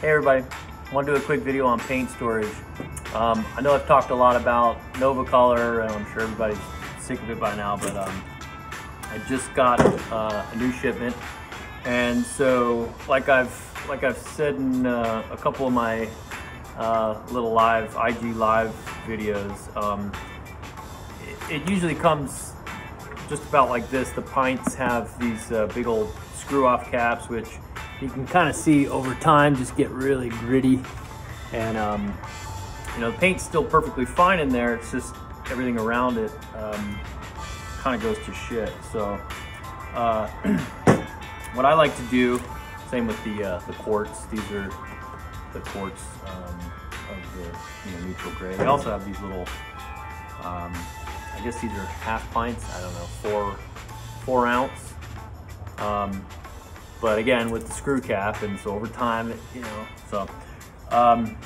Hey everybody, I want to do a quick video on paint storage. Um, I know I've talked a lot about Nova Color and I'm sure everybody's sick of it by now, but um, I just got uh, a new shipment. And so like I've, like I've said in uh, a couple of my uh, little live, IG live videos, um, it, it usually comes just about like this. The pints have these uh, big old screw off caps, which you can kind of see over time just get really gritty. And um, you know, the paint's still perfectly fine in there. It's just everything around it um, kind of goes to shit. So uh, what I like to do, same with the, uh, the quarts. These are the quarts um, of the you know, neutral gray. They also have these little, um, I guess these are half pints. I don't know, four, four ounce. Um, but again with the screw cap and so over time you know so um,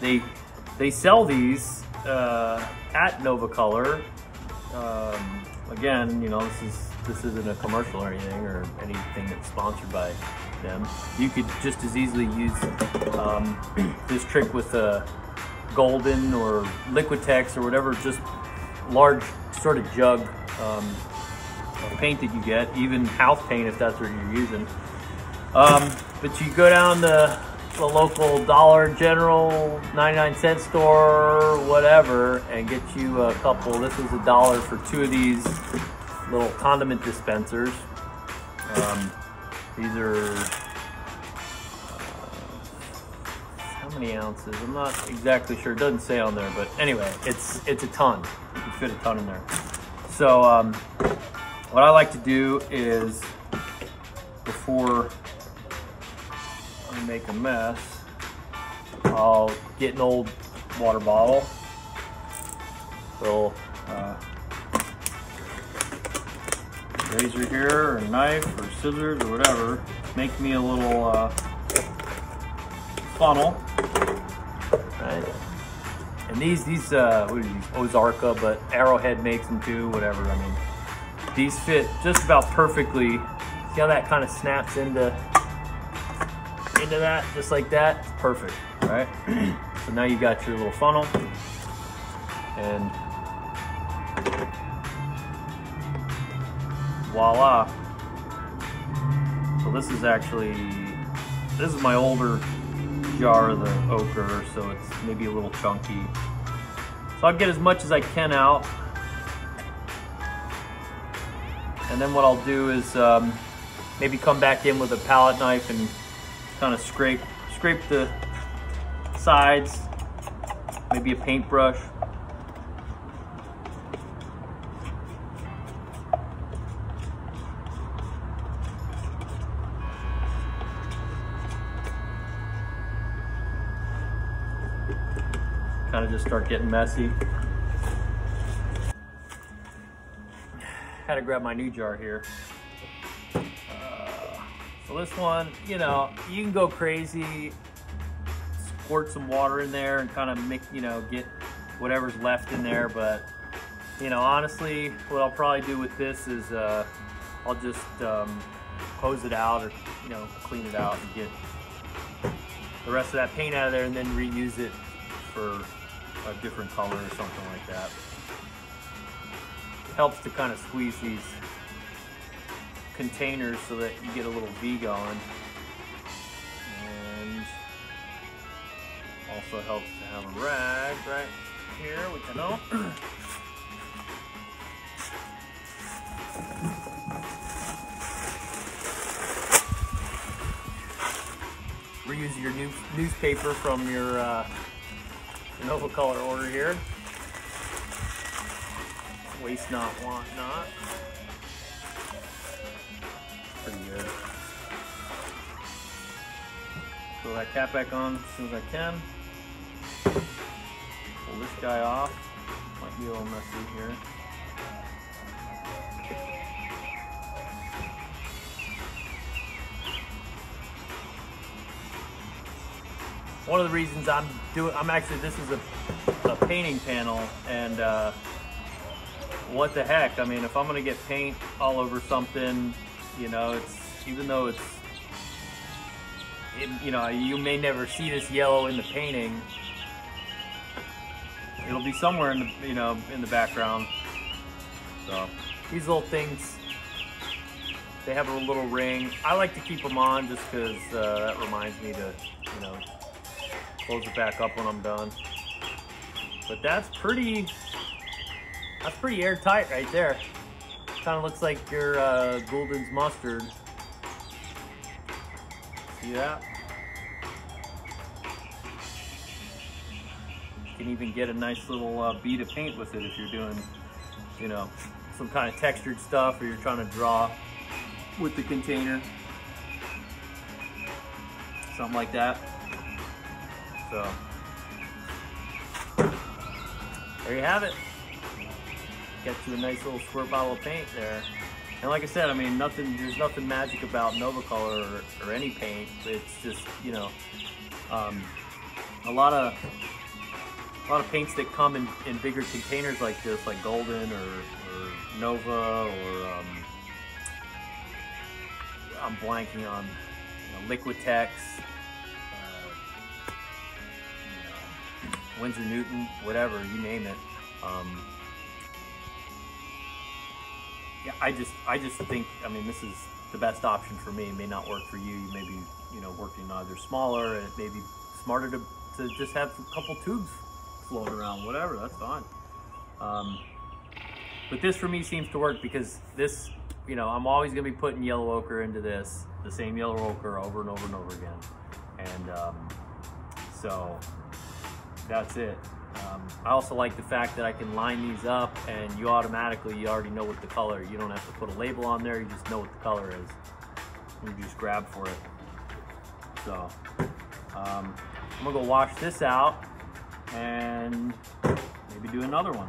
they they sell these uh, at Nova Color um, again you know this is this isn't a commercial or anything or anything that's sponsored by them. You could just as easily use um, this trick with a golden or liquitex or whatever just large sort of jug um, paint that you get, even house paint if that's what you're using. Um, but you go down to the local Dollar General, 99 cent store, whatever, and get you a couple. This was a dollar for two of these little condiment dispensers. Um, these are uh, how many ounces? I'm not exactly sure. It doesn't say on there, but anyway, it's it's a ton. You can fit a ton in there. So um, what I like to do is before I make a mess, I'll get an old water bottle, little uh, razor here, or knife, or scissors, or whatever. Make me a little uh, funnel, right? And these, these, uh, what are these? Ozarka, but Arrowhead makes them too, whatever. I mean, these fit just about perfectly. See how that kind of snaps into into that, just like that? It's perfect, right? so now you got your little funnel and voila. So this is actually, this is my older jar of the ochre, so it's maybe a little chunky. So I'll get as much as I can out And then what I'll do is um, maybe come back in with a palette knife and kind of scrape, scrape the sides, maybe a paintbrush. Kind of just start getting messy. Had to grab my new jar here. Uh, so this one, you know, you can go crazy, squirt some water in there and kind of make, you know, get whatever's left in there. But, you know, honestly, what I'll probably do with this is uh, I'll just um, hose it out or, you know, clean it out and get the rest of that paint out of there and then reuse it for a different color or something like that helps to kind of squeeze these containers so that you get a little V going. And also helps to have a rag right here, which I know. Reuse your new newspaper from your uh, Nova Color order here. Waste not, want not. Pretty good. Throw that cap back on as soon as I can. Pull this guy off. Might be a little messy here. One of the reasons I'm doing, I'm actually, this is a, a painting panel and uh, what the heck? I mean, if I'm gonna get paint all over something, you know, it's even though it's it, you know, you may never see this yellow in the painting. It'll be somewhere in the, you know, in the background. So these little things, they have a little ring. I like to keep them on just because uh, that reminds me to, you know, close it back up when I'm done. But that's pretty, that's pretty airtight right there. Kind of looks like your uh, Gulden's mustard. See that? You can even get a nice little uh, bead of paint with it if you're doing, you know, some kind of textured stuff or you're trying to draw with the container. Something like that. So, there you have it. Get you a nice little squirt bottle of paint there. And like I said, I mean, nothing. There's nothing magic about Novacolor or, or any paint. It's just you know, um, a lot of a lot of paints that come in, in bigger containers like this, like Golden or, or Nova or um, I'm blanking on you know, Liquitex, uh, you know, Winsor Newton, whatever you name it. Um, yeah, I just I just think I mean this is the best option for me. It may not work for you. You may be you know working either smaller and it may be smarter to, to just have a couple tubes floating around. Whatever, that's fine. Um, but this for me seems to work because this you know I'm always gonna be putting yellow ochre into this, the same yellow ochre over and over and over again, and um, so that's it. I also like the fact that I can line these up and you automatically, you already know what the color, you don't have to put a label on there, you just know what the color is. You just grab for it. So, um, I'm gonna go wash this out and maybe do another one.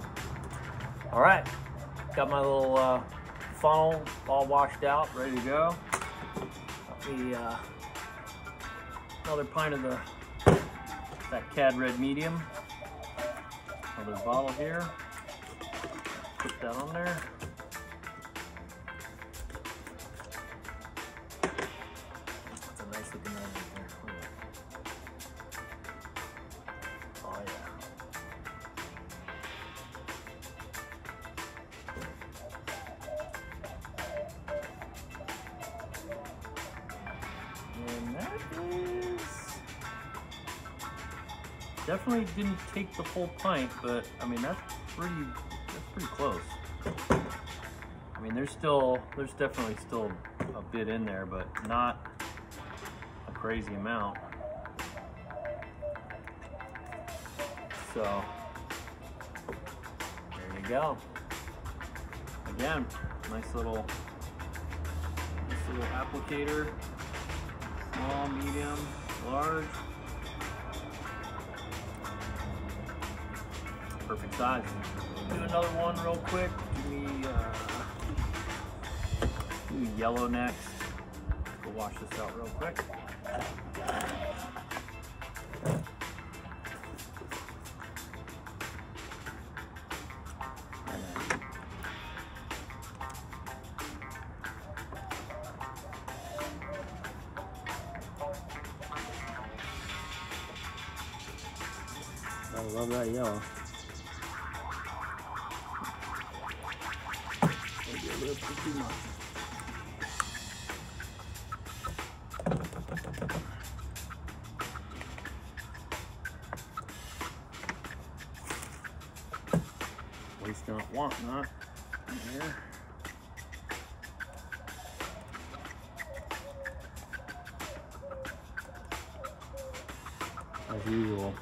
All right, got my little uh, funnel all washed out, ready to go. Got me uh, another pint of the that Cad Red Medium. Another bottle here. Put that on there. Definitely didn't take the full pint, but I mean that's pretty that's pretty close. I mean there's still there's definitely still a bit in there, but not a crazy amount. So there you go. Again, nice little nice little applicator. Small, medium, large. Perfect size. Do another one real quick. Do me, uh, yellow next. Go wash this out real quick. I love that yellow. Waste not, want not. In. As usual.